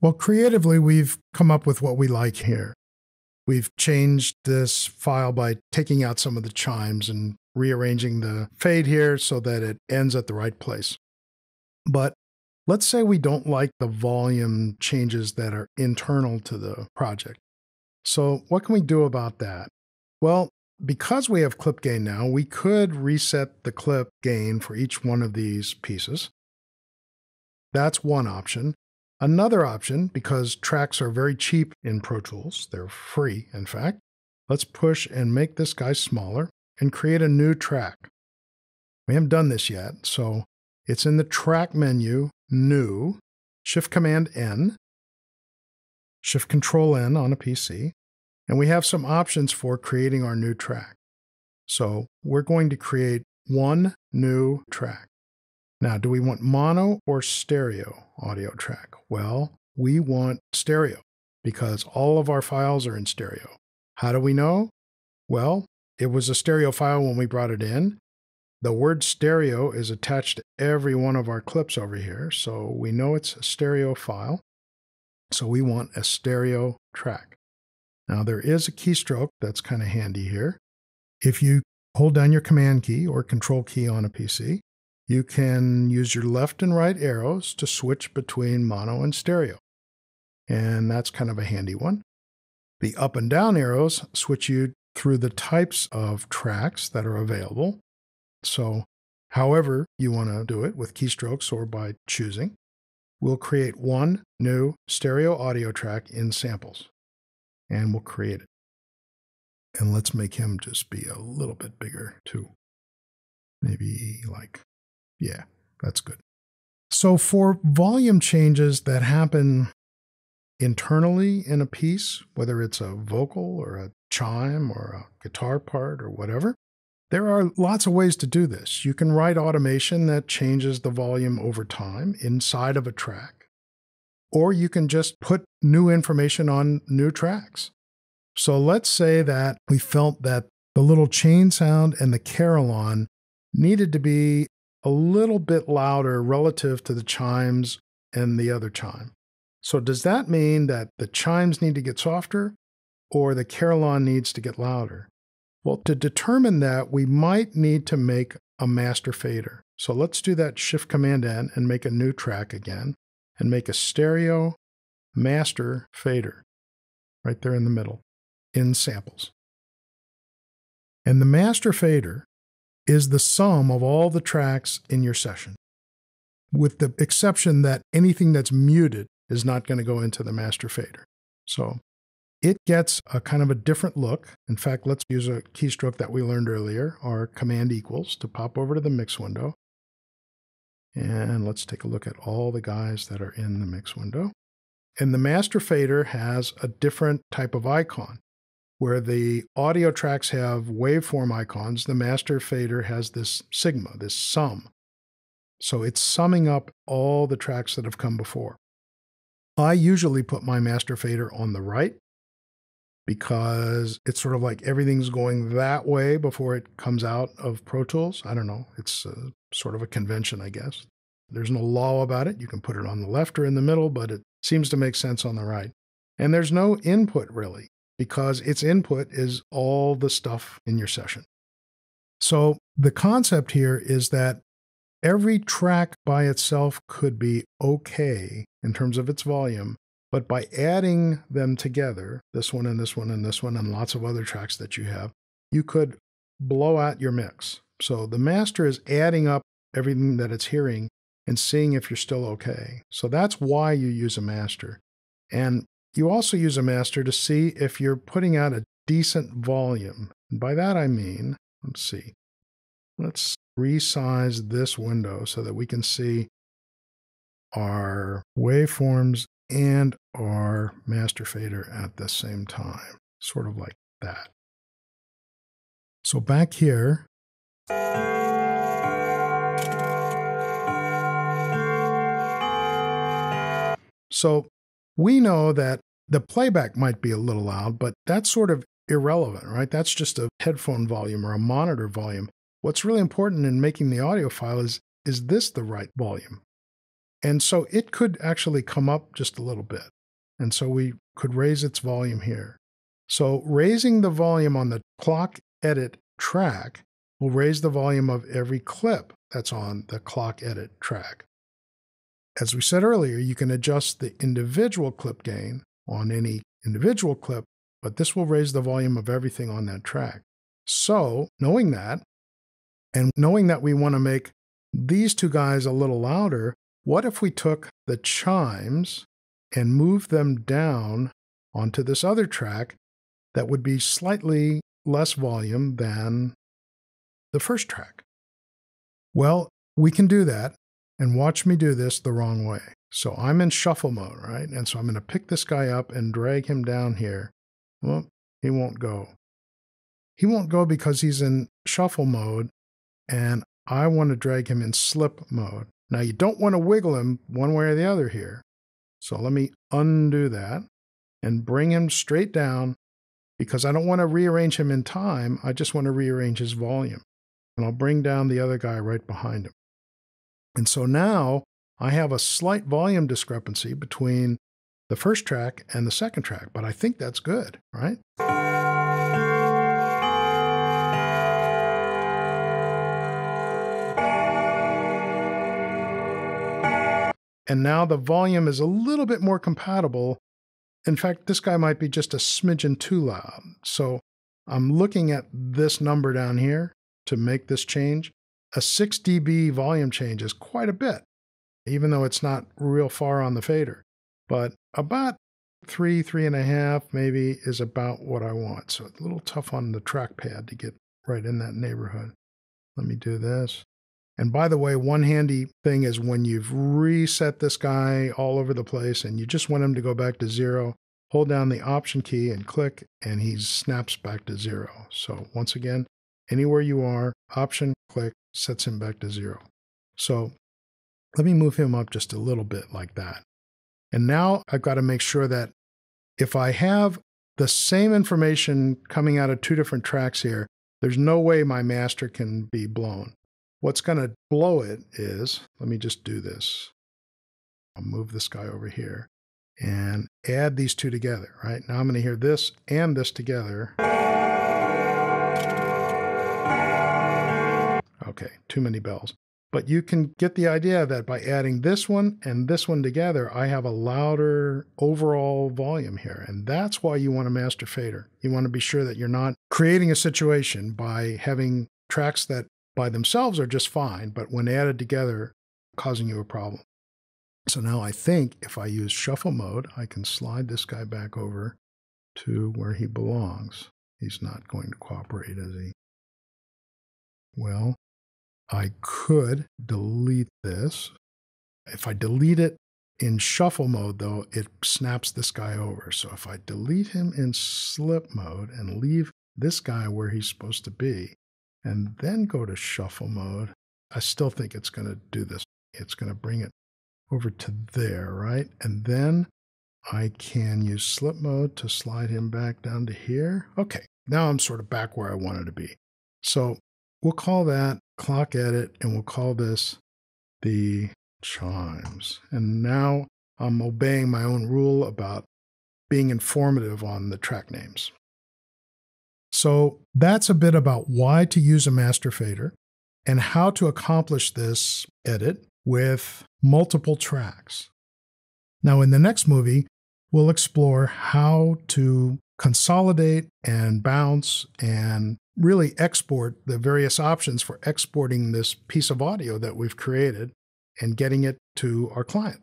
Well, creatively, we've come up with what we like here. We've changed this file by taking out some of the chimes and rearranging the fade here so that it ends at the right place. But let's say we don't like the volume changes that are internal to the project. So, what can we do about that? Well, because we have clip gain now, we could reset the clip gain for each one of these pieces. That's one option. Another option, because tracks are very cheap in Pro Tools, they're free, in fact, let's push and make this guy smaller and create a new track. We haven't done this yet, so it's in the track menu, new, Shift Command N, Shift Control N on a PC, and we have some options for creating our new track. So we're going to create one new track. Now, do we want mono or stereo audio track? Well, we want stereo because all of our files are in stereo. How do we know? Well, it was a stereo file when we brought it in. The word stereo is attached to every one of our clips over here, so we know it's a stereo file. So we want a stereo track. Now, there is a keystroke that's kind of handy here. If you hold down your command key or control key on a PC, you can use your left and right arrows to switch between mono and stereo. And that's kind of a handy one. The up and down arrows switch you through the types of tracks that are available. So, however you want to do it with keystrokes or by choosing, we'll create one new stereo audio track in samples. And we'll create it. And let's make him just be a little bit bigger too. Maybe like yeah, that's good. So, for volume changes that happen internally in a piece, whether it's a vocal or a chime or a guitar part or whatever, there are lots of ways to do this. You can write automation that changes the volume over time inside of a track, or you can just put new information on new tracks. So let's say that we felt that the little chain sound and the carillon needed to be a little bit louder relative to the chimes and the other chime. So, does that mean that the chimes need to get softer or the carillon needs to get louder? Well, to determine that, we might need to make a master fader. So, let's do that Shift Command N and make a new track again and make a stereo master fader right there in the middle in samples. And the master fader is the sum of all the tracks in your session, with the exception that anything that's muted is not going to go into the master fader. So it gets a kind of a different look. In fact, let's use a keystroke that we learned earlier, our command equals, to pop over to the mix window. And let's take a look at all the guys that are in the mix window. And the master fader has a different type of icon where the audio tracks have waveform icons, the master fader has this sigma, this sum. So it's summing up all the tracks that have come before. I usually put my master fader on the right because it's sort of like everything's going that way before it comes out of Pro Tools. I don't know. It's a, sort of a convention, I guess. There's no law about it. You can put it on the left or in the middle, but it seems to make sense on the right. And there's no input really because its input is all the stuff in your session. So the concept here is that every track by itself could be okay in terms of its volume, but by adding them together, this one and this one and this one and lots of other tracks that you have, you could blow out your mix. So the master is adding up everything that it's hearing and seeing if you're still okay. So that's why you use a master. And you also use a master to see if you're putting out a decent volume. And by that I mean, let's see, let's resize this window so that we can see our waveforms and our master fader at the same time, sort of like that. So back here, so we know that the playback might be a little loud, but that's sort of irrelevant, right? That's just a headphone volume or a monitor volume. What's really important in making the audio file is is this the right volume? And so it could actually come up just a little bit. And so we could raise its volume here. So raising the volume on the clock edit track will raise the volume of every clip that's on the clock edit track. As we said earlier, you can adjust the individual clip gain on any individual clip, but this will raise the volume of everything on that track. So, knowing that, and knowing that we want to make these two guys a little louder, what if we took the chimes and moved them down onto this other track that would be slightly less volume than the first track? Well, we can do that and watch me do this the wrong way. So I'm in shuffle mode, right? And so I'm going to pick this guy up and drag him down here. Well, he won't go. He won't go because he's in shuffle mode and I want to drag him in slip mode. Now you don't want to wiggle him one way or the other here. So let me undo that and bring him straight down because I don't want to rearrange him in time. I just want to rearrange his volume. And I'll bring down the other guy right behind him. And so now I have a slight volume discrepancy between the first track and the second track, but I think that's good, right? And now the volume is a little bit more compatible. In fact, this guy might be just a smidgen too loud. So I'm looking at this number down here to make this change. A 6 dB volume change is quite a bit, even though it's not real far on the fader. But about three, three and a half maybe is about what I want. So it's a little tough on the trackpad to get right in that neighborhood. Let me do this. And by the way, one handy thing is when you've reset this guy all over the place and you just want him to go back to zero, hold down the option key and click, and he snaps back to zero. So once again, anywhere you are, option, click, sets him back to zero. So let me move him up just a little bit like that. And now I've got to make sure that if I have the same information coming out of two different tracks here, there's no way my master can be blown. What's going to blow it is, let me just do this. I'll move this guy over here and add these two together, right? Now I'm going to hear this and this together. Okay, too many bells. But you can get the idea that by adding this one and this one together, I have a louder overall volume here. And that's why you want a master fader. You want to be sure that you're not creating a situation by having tracks that by themselves are just fine, but when added together, causing you a problem. So now I think if I use shuffle mode, I can slide this guy back over to where he belongs. He's not going to cooperate, is he? Well, I could delete this. If I delete it in shuffle mode, though, it snaps this guy over. So if I delete him in slip mode and leave this guy where he's supposed to be, and then go to shuffle mode, I still think it's going to do this. It's going to bring it over to there, right? And then I can use slip mode to slide him back down to here. Okay, now I'm sort of back where I wanted to be. So we'll call that clock edit and we'll call this the chimes. And now I'm obeying my own rule about being informative on the track names. So that's a bit about why to use a master fader and how to accomplish this edit with multiple tracks. Now, in the next movie, we'll explore how to consolidate and bounce and really export the various options for exporting this piece of audio that we've created and getting it to our client.